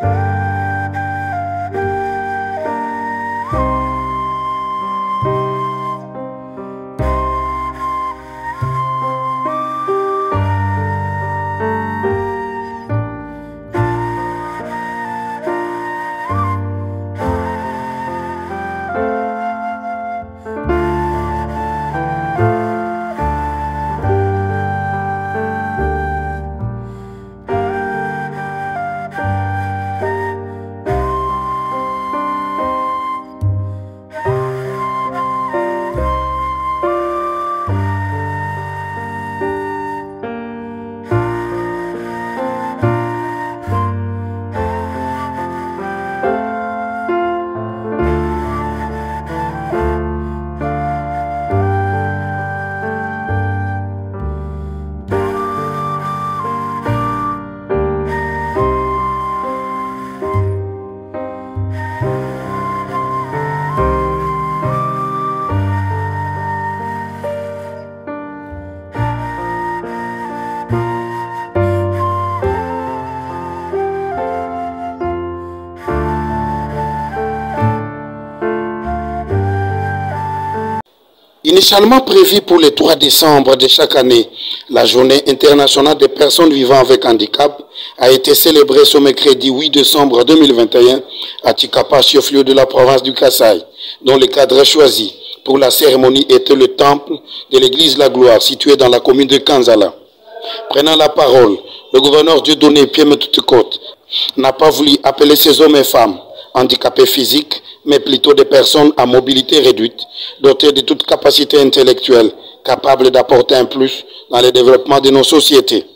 Bye. Initialement prévue pour le 3 décembre de chaque année, la journée internationale des personnes vivant avec handicap a été célébrée ce mercredi 8 décembre 2021 à Tikapa, chef-lieu de la province du Kassai, dont le cadre choisi pour la cérémonie était le temple de l'église La Gloire situé dans la commune de Kanzala. Prenant la parole, le gouverneur Dieudonné Pierre Côte n'a pas voulu appeler ces hommes et femmes handicapés physiques mais plutôt des personnes à mobilité réduite, dotées de toute capacité intellectuelle, capables d'apporter un plus dans le développement de nos sociétés.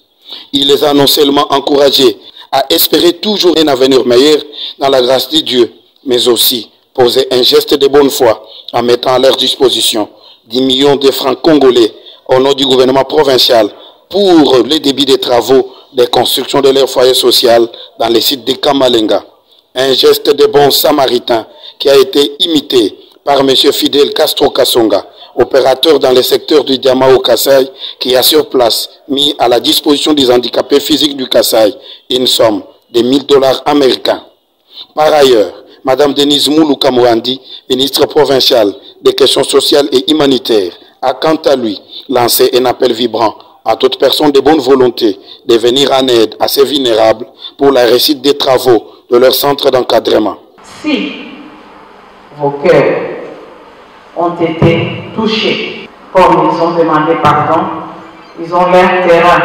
Il les a non seulement encouragés à espérer toujours un avenir meilleur dans la grâce de Dieu, mais aussi poser un geste de bonne foi en mettant à leur disposition 10 millions de francs congolais au nom du gouvernement provincial pour le débit des travaux de construction de leur foyer social dans les sites de Kamalenga. Un geste de bon samaritain qui a été imité par M. Fidel Castro Kassonga, opérateur dans le secteur du Diamao Kassai, qui a sur place mis à la disposition des handicapés physiques du Kassai une somme de 1000 dollars américains. Par ailleurs, Mme Denise Moulou Kamouandi, ministre provinciale des questions sociales et humanitaires, a quant à lui lancé un appel vibrant à toute personne de bonne volonté de venir en aide à ces vulnérables pour la réussite des travaux de leur centre d'encadrement. Si vos cœurs ont été touchés, comme ils ont demandé pardon, ils ont leur terrain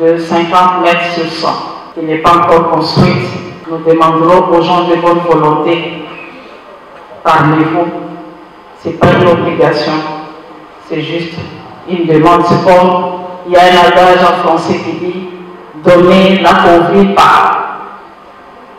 de 50 mètres sur 100 qui n'est pas encore construit. Nous demanderons aux gens de bonne volonté, parlez-vous, ce n'est pas une obligation, c'est juste une demande. C'est comme il y a un adage en français qui dit donner n'appauvrit pas,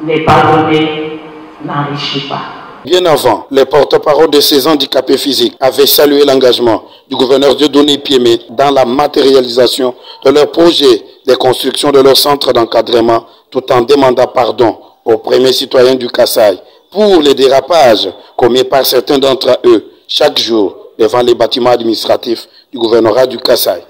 n'est pas donné n'enrichit pas. Bien avant, les porte-parole de ces handicapés physiques avaient salué l'engagement du gouverneur Dieudonné Piémé dans la matérialisation de leur projet de construction de leur centre d'encadrement tout en demandant pardon aux premiers citoyens du Kassai pour les dérapages commis par certains d'entre eux chaque jour devant les bâtiments administratifs du gouvernorat du Kassai.